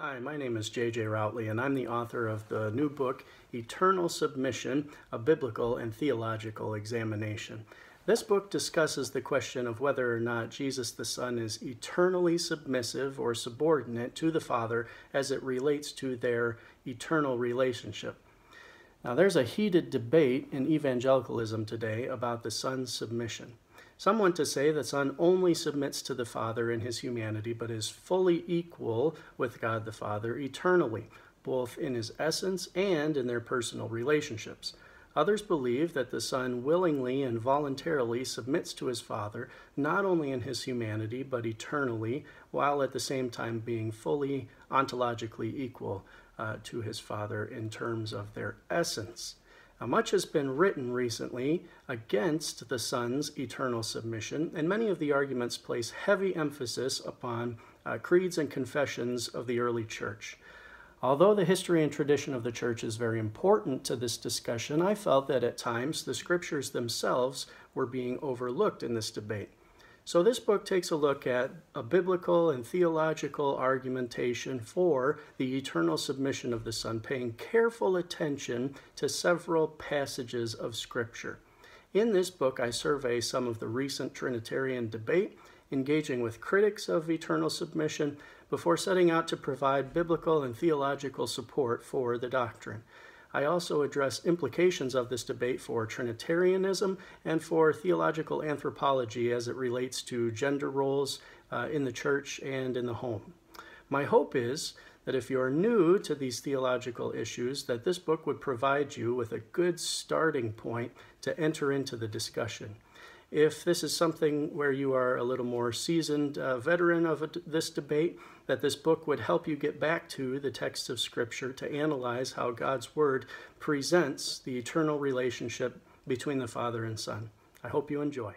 Hi, my name is J.J. Routley, and I'm the author of the new book, Eternal Submission A Biblical and Theological Examination. This book discusses the question of whether or not Jesus the Son is eternally submissive or subordinate to the Father as it relates to their eternal relationship. Now, there's a heated debate in evangelicalism today about the Son's submission. Some want to say the Son only submits to the Father in his humanity, but is fully equal with God the Father eternally, both in his essence and in their personal relationships. Others believe that the Son willingly and voluntarily submits to his Father, not only in his humanity, but eternally, while at the same time being fully ontologically equal uh, to his Father in terms of their essence. Now, much has been written recently against the Son's eternal submission, and many of the arguments place heavy emphasis upon uh, creeds and confessions of the early church. Although the history and tradition of the church is very important to this discussion, I felt that at times the scriptures themselves were being overlooked in this debate. So, this book takes a look at a biblical and theological argumentation for the eternal submission of the Son, paying careful attention to several passages of Scripture. In this book, I survey some of the recent Trinitarian debate, engaging with critics of eternal submission before setting out to provide biblical and theological support for the doctrine. I also address implications of this debate for Trinitarianism and for theological anthropology as it relates to gender roles uh, in the church and in the home. My hope is that if you're new to these theological issues, that this book would provide you with a good starting point to enter into the discussion. If this is something where you are a little more seasoned uh, veteran of a, this debate, that this book would help you get back to the text of Scripture to analyze how God's Word presents the eternal relationship between the Father and Son. I hope you enjoy.